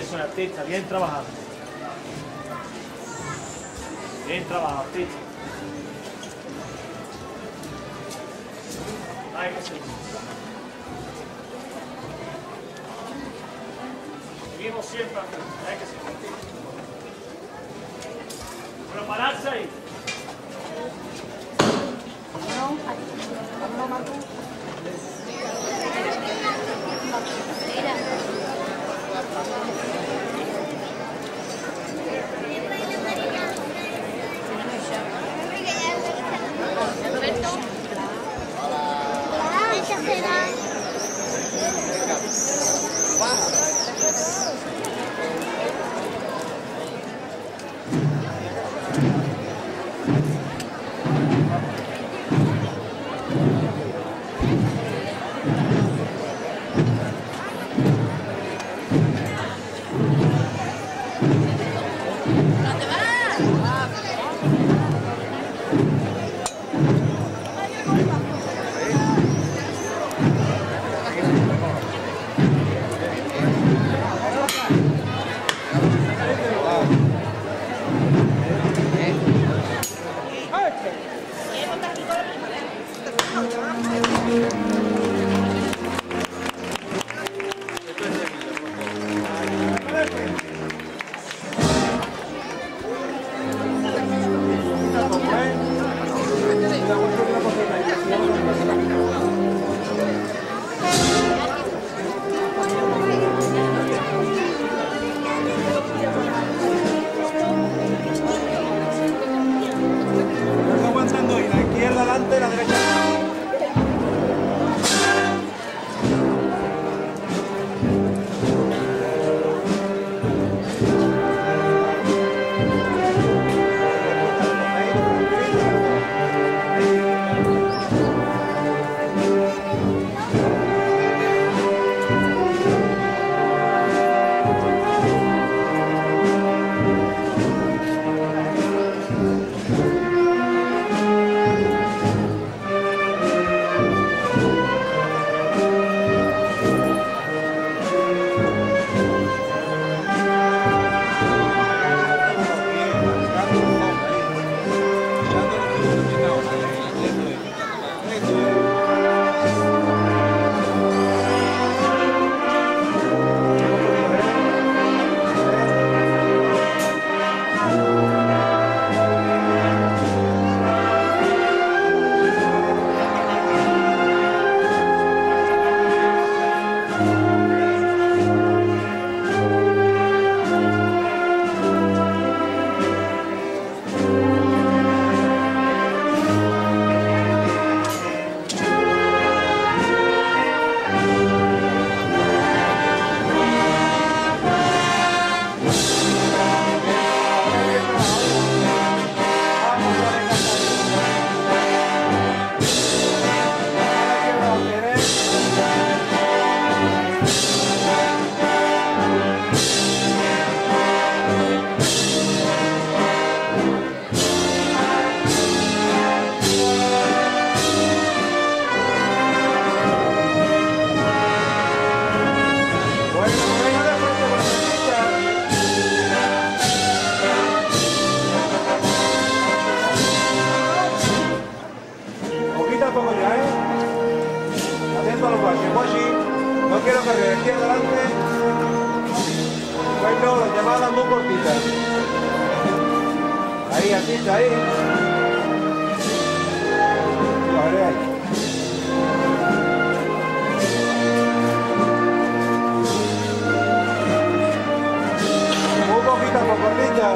Eso es artista, bien trabajado. Bien trabajado, artista. Hay que seguir. Seguimos siempre, hay que seguir. Prepararse ahí. quiero correr aquí adelante. Bueno, las llamadas muy cortitas. Ahí, así está, ahí. Muy poquita, muy cortita.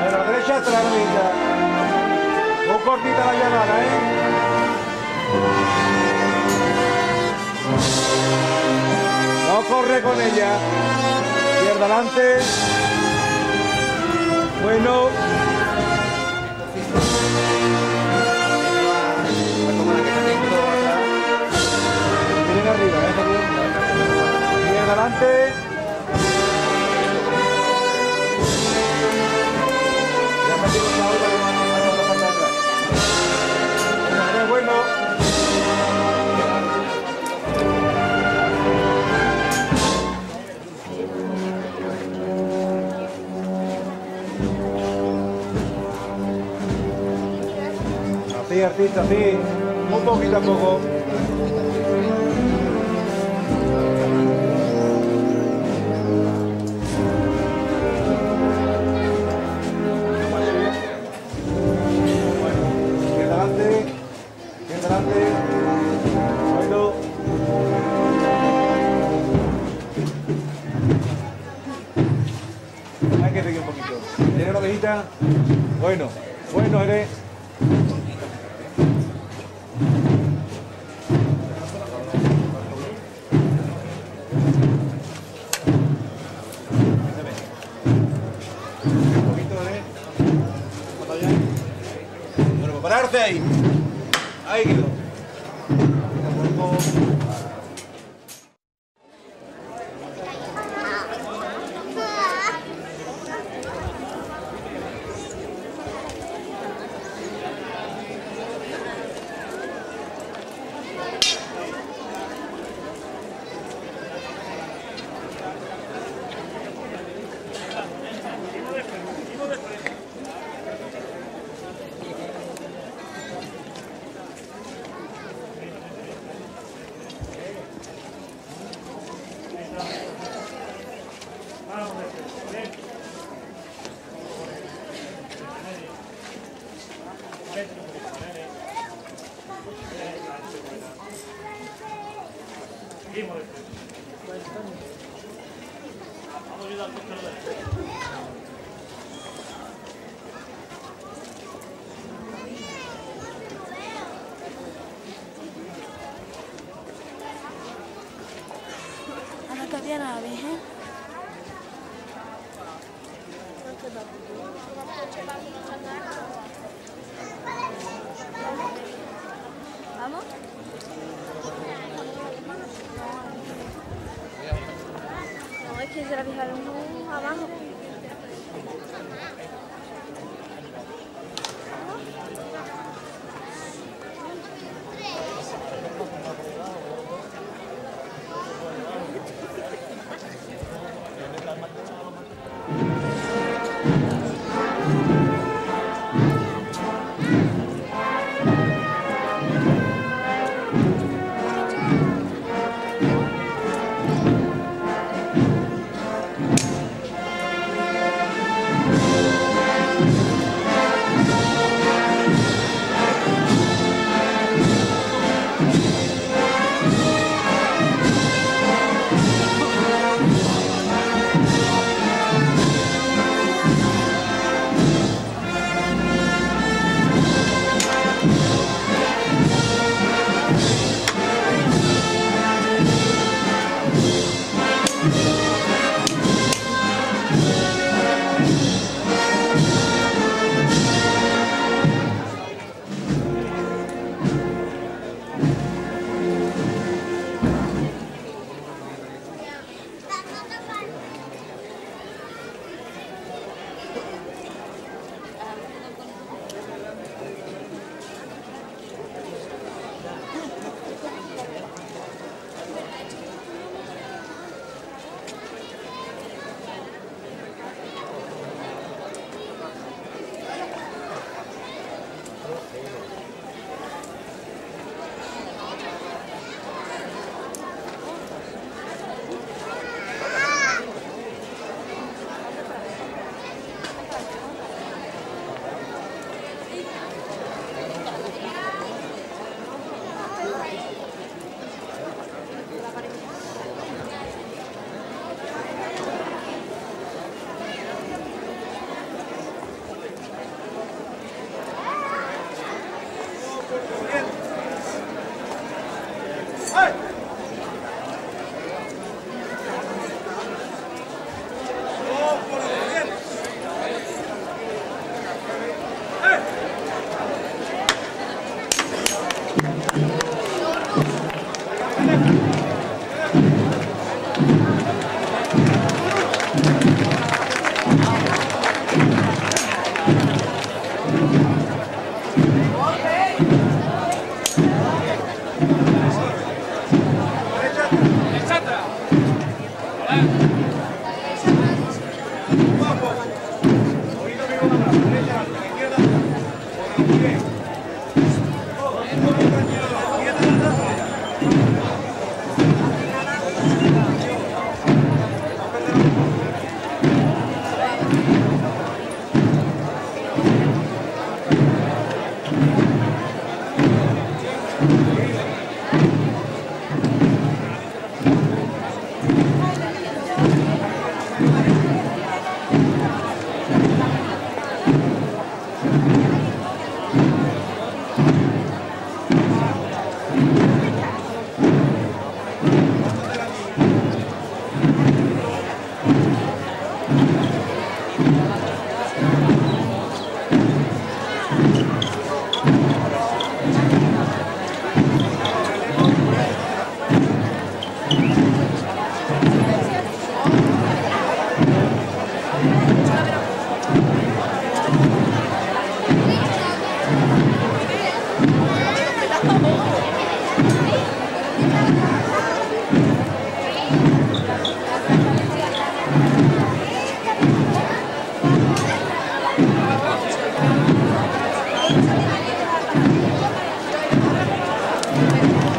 A la derecha, a la derecha. Muy cortita la llamada, ¿eh? Con ella. Izquierda adelante. Bueno. Artista, así. Un poquito a poco. Izquierda adelante. Bueno. Hay que seguir un poquito. ¿Tiene una orejita? Bueno, bueno, eres. Un poquito, ¿eh? ¿Hasta allá? Bueno, pues pararte ahí. Ahí quedó. Venga, por poco. Ahora La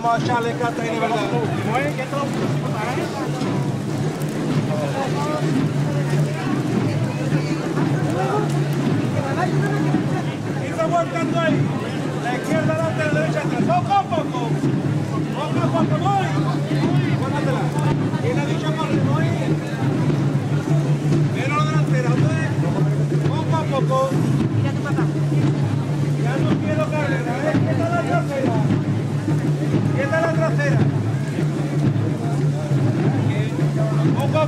Vamos a echarle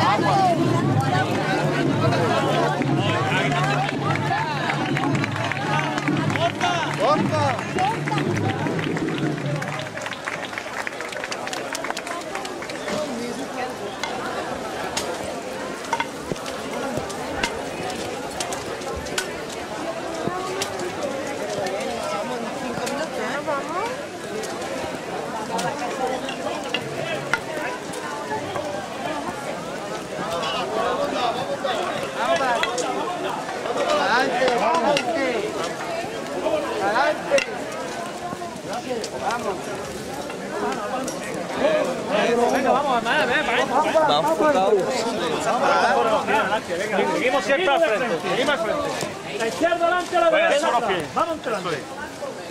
Exactly. Mira, Lolo. Seguimos siempre al frente, seguimos al frente. La izquierda adelante, la derecha. Vamos entrando.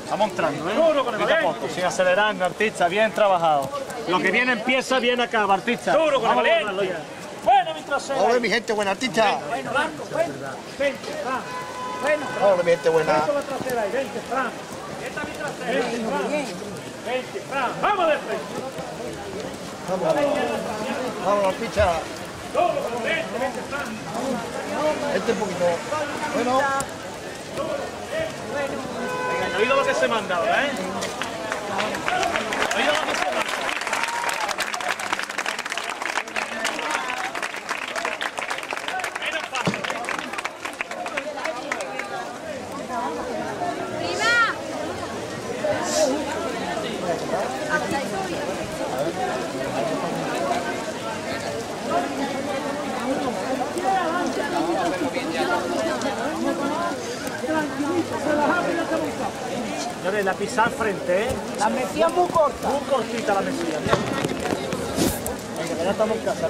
Vamos entrando, ¿eh? Duro con el Poquito a valiente. poco, sin acelerando, artista, bien trabajado. Lo que viene empieza, viene acaba, artista. Duro con el Vamos a valiente. Bueno, mi trasera. Hola, mi gente buena, artista. Bueno, Blanco, bueno. Vente, Fran. Bueno, Hola, mi gente buena. Vente la trasera ahí, vente, Fran. Esta es mi trasera. Vente, Fran. Vente, Fran. Vamos de frente. Vamos, vente, Fran. Este poquito. Bueno. Venga, oído lo que se manda ahora, ¿eh? Oído lo que se manda. La pizza al frente, ¿eh? La mesía muy corta. Muy cortita la mesilla. Venga, ya estamos en casa.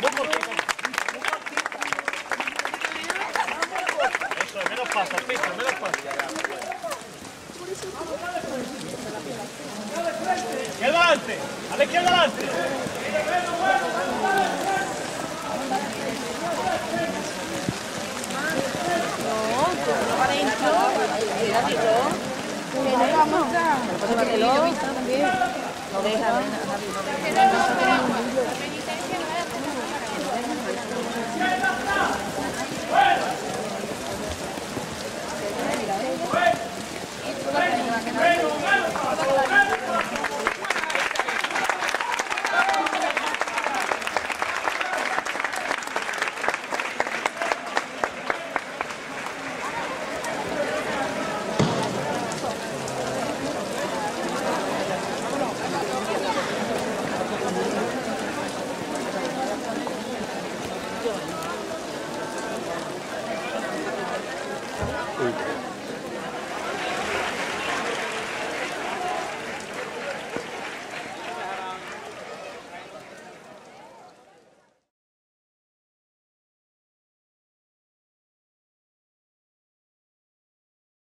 Muy cortita. Eso es, menos piso, menos paso. Y adelante, a la izquierda adelante. Bueno, bueno.